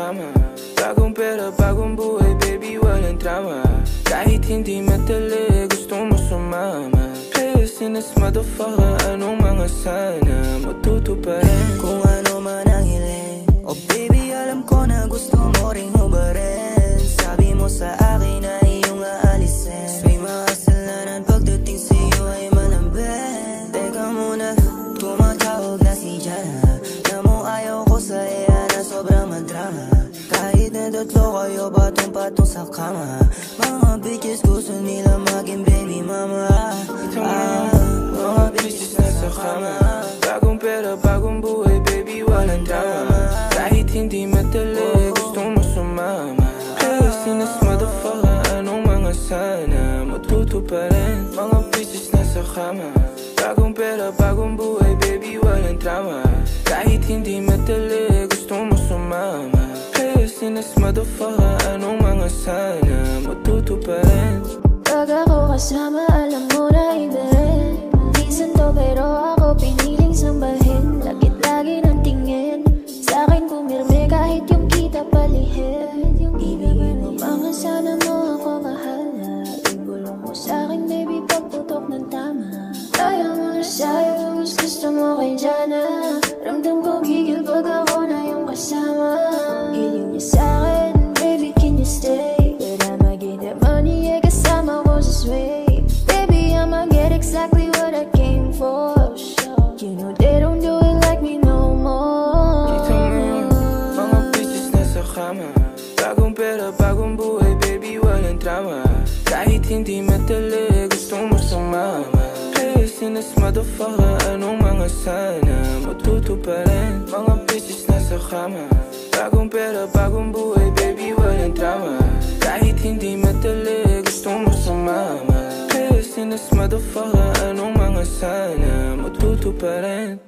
kama Bagong pera, bagong buhay, baby, walang drama Kahit hindi madali, gusto mo sumama Players in this motherfucker, anong mga sana. Matutuparin Kung ano man ang hiling Oh baby, alam ko na gusto mo ring hubarin sobrang madrama. Kahit na tatlo kayo patong-patong sa kama. Mga bitches gusto nila maging baby mama. Ah, Mga bitches nasa kama. Bagong pera, bagong buhay, baby, walang drama. Kahit hindi madali, gusto mo sumama in this motherfucker, anong mga sana? Matutuparin Mga bitches nasa kama. Bagong pera, bagong buhay, baby, walang drama. Kahit hindi madali, motherfucker, anong mga sana? Matutuparin Pag ako kasama, alam mo na iba. Rin to pero ako piniling sambahin. Lagit lagi ng tingin. Sa akin pumirme kahit yung kita palihim Ibigay mo mga sana mo ako mahala Ibulong mo sa akin baby pagputok ng tama. Kaya mo na sa'yo mas gusto mo kay Jana. Ramdam kama Bagong pera, bagong buhay, baby, walang drama. Kahit hindi madali, gusto mo sumama Players in this motherfucker, anong mga sana Matutuparin Mga bitches nasa kama Bagong pera, bagong buhay, baby, walang drama. Kahit hindi madali, gusto mo sumama Players in this motherfucker, anong mga sana Matutuparin